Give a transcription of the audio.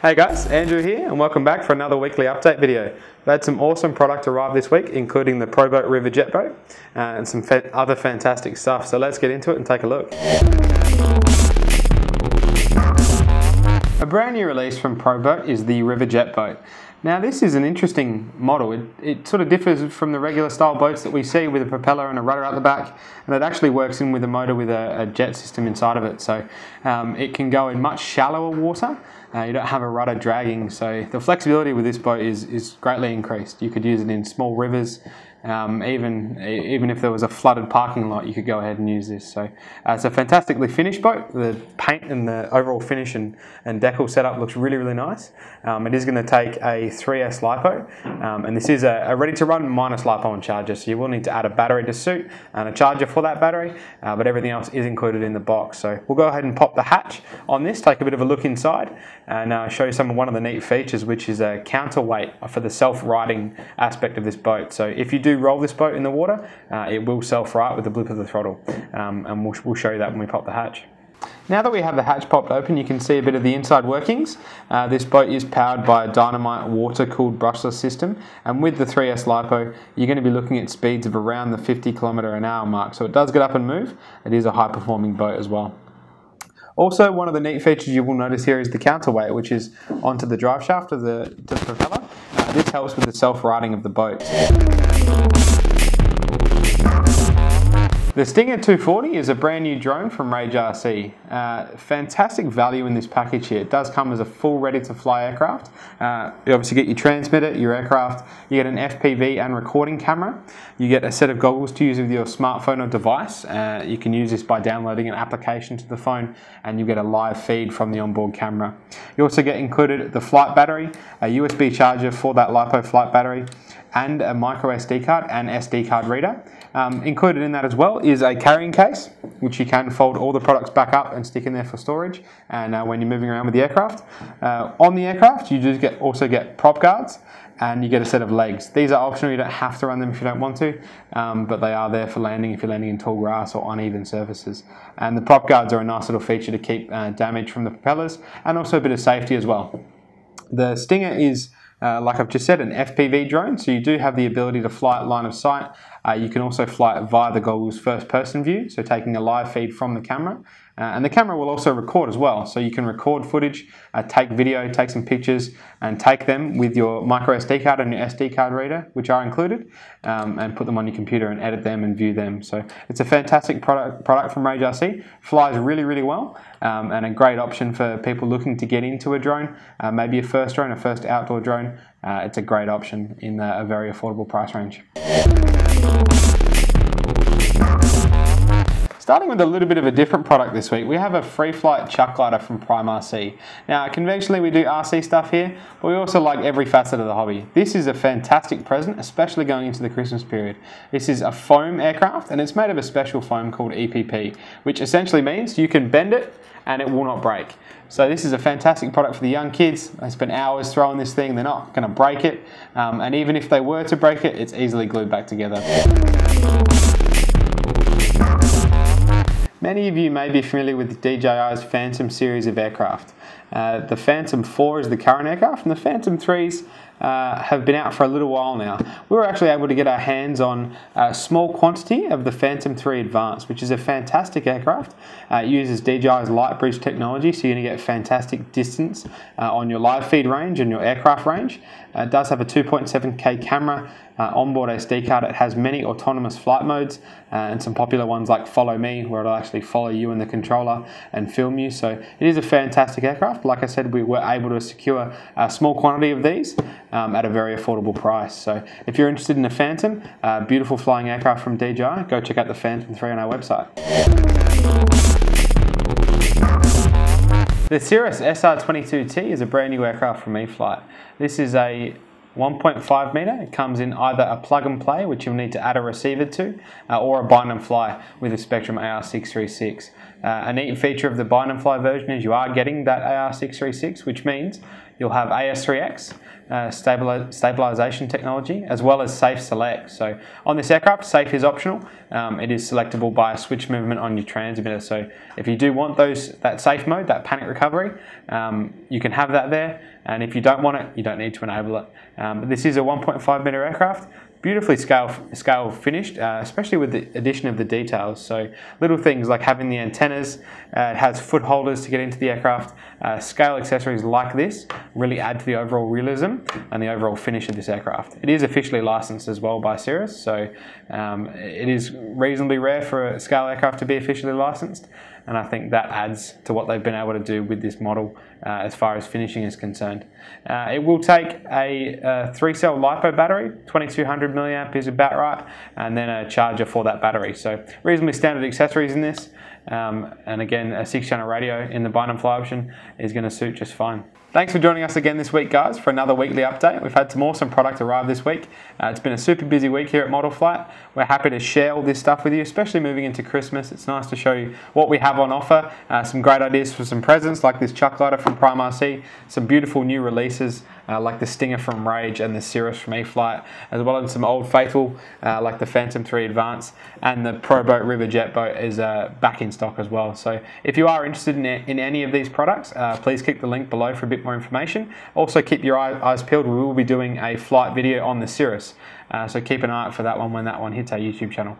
Hey guys, Andrew here and welcome back for another weekly update video. We've had some awesome product arrive this week including the ProBoat River Jet Boat uh, and some other fantastic stuff. So let's get into it and take a look. Brand new release from ProBoat is the River Jet Boat. Now this is an interesting model. It, it, sort of differs from the regular style boats that we see with a propeller and a rudder at the back and it actually works in with a motor with a, a jet system inside of it. So um, it can go in much shallower water. Uh, you don't have a rudder dragging so the flexibility with this boat is, is greatly increased. You could use it in small rivers um, even even if there was a flooded parking lot, you could go ahead and use this. So uh, it's a fantastically finished boat. The paint and the overall finish and, and decal setup looks really, really nice. Um, it is going to take a 3S LiPo, um, and this is a, a ready-to-run minus LiPo and charger, so you will need to add a battery to suit and a charger for that battery, uh, but everything else is included in the box. So we'll go ahead and pop the hatch on this, take a bit of a look inside, and uh, show you some of one of the neat features, which is a counterweight for the self-righting aspect of this boat. So if you do roll this boat in the water, uh, it will self-right with the blip of the throttle. Um, and we'll, we'll show you that when we pop the hatch. Now that we have the hatch popped open, you can see a bit of the inside workings. Uh, this boat is powered by a Dynamite water-cooled brushless system, and with the 3S LiPo, you're going to be looking at speeds of around the 50 kilometre an hour mark. So it does get up and move. It is a high-performing boat as well. Also, one of the neat features you will notice here is the counterweight, which is onto the drive shaft of the, the propeller. Uh, this helps with the self-righting of the boat. The Stinger 240 is a brand new drone from Rage RC. Uh, fantastic value in this package here. It does come as a full ready to fly aircraft. Uh, you obviously get your transmitter, your aircraft, you get an FPV and recording camera. You get a set of goggles to use with your smartphone or device. Uh, you can use this by downloading an application to the phone and you get a live feed from the onboard camera. You also get included the flight battery, a USB charger for that LiPo flight battery, and a micro SD card and SD card reader. Um, included in that as well is a carrying case, which you can fold all the products back up and stick in there for storage. And uh, when you're moving around with the aircraft, uh, on the aircraft, you do get also get prop guards and you get a set of legs. These are optional, you don't have to run them if you don't want to, um, but they are there for landing if you're landing in tall grass or uneven surfaces. And the prop guards are a nice little feature to keep uh, damage from the propellers and also a bit of safety as well. The Stinger is uh, like I've just said, an FPV drone, so you do have the ability to fly at line of sight. Uh, you can also fly it via the goggles first person view, so taking a live feed from the camera. Uh, and the camera will also record as well, so you can record footage, uh, take video, take some pictures, and take them with your micro SD card and your SD card reader, which are included, um, and put them on your computer and edit them and view them. So it's a fantastic product, product from Rage RC, flies really, really well, um, and a great option for people looking to get into a drone, uh, maybe a first drone, a first outdoor drone. Uh, it's a great option in a very affordable price range. Thank you. Starting with a little bit of a different product this week, we have a free flight chuck glider from Prime RC. Now, conventionally we do RC stuff here, but we also like every facet of the hobby. This is a fantastic present, especially going into the Christmas period. This is a foam aircraft, and it's made of a special foam called EPP, which essentially means you can bend it and it will not break. So this is a fantastic product for the young kids. They spend hours throwing this thing, they're not going to break it, um, and even if they were to break it, it's easily glued back together. Many of you may be familiar with DJI's Phantom series of aircraft. Uh, the Phantom 4 is the current aircraft, and the Phantom 3s uh, have been out for a little while now. We were actually able to get our hands on a small quantity of the Phantom 3 Advanced, which is a fantastic aircraft. Uh, it uses DJI's Lightbridge technology, so you're going to get fantastic distance uh, on your live feed range and your aircraft range. Uh, it does have a 2.7K camera, uh, onboard SD card. It has many autonomous flight modes uh, and some popular ones like Follow Me, where it'll actually follow you in the controller and film you. So it is a fantastic aircraft. Like I said, we were able to secure a small quantity of these um, at a very affordable price. So if you're interested in a Phantom, uh, beautiful flying aircraft from DJI, go check out the Phantom 3 on our website. The Cirrus SR22T is a brand new aircraft from E-flite. This is a 1.5 meter. It comes in either a plug and play, which you'll need to add a receiver to, uh, or a bind and fly with a Spektrum AR636. Uh, a neat feature of the bind and fly version is you are getting that AR636, which means you'll have AS3X, uh, stabilization technology, as well as Safe Select. So on this aircraft, Safe is optional. Um, it is selectable by a switch movement on your transmitter. So if you do want those that Safe mode, that panic recovery, um, you can have that there. And if you don't want it, you don't need to enable it. Um, this is a 1.5 meter aircraft beautifully scale scale finished, uh, especially with the addition of the details. So little things like having the antennas, uh, it has foot holders to get into the aircraft. Uh, scale accessories like this really add to the overall realism and the overall finish of this aircraft. It is officially licensed as well by Cirrus, so um, it is reasonably rare for a scale aircraft to be officially licensed and I think that adds to what they've been able to do with this model uh, as far as finishing is concerned. Uh, it will take a, a three cell LiPo battery, 2200 milliamp is about right, and then a charger for that battery. So reasonably standard accessories in this. Um, and again, a six channel radio in the bind fly option is going to suit just fine. Thanks for joining us again this week, guys, for another weekly update. We've had some awesome product arrive this week. Uh, it's been a super busy week here at Model Flight. We're happy to share all this stuff with you, especially moving into Christmas. It's nice to show you what we have on offer. Uh, some great ideas for some presents, like this chuck glider from Prime RC, some beautiful new releases uh, like the Stinger from Rage and the Cirrus from E-flite, as well as some old faithful uh, like the Phantom 3 Advance and the Proboat River Jet boat is uh, back in stock as well. So if you are interested in, in any of these products, uh, please click the link below for a bit more information. Also keep your eyes peeled. We will be doing a flight video on the Cirrus. Uh, so keep an eye out for that one when that one hits our YouTube channel.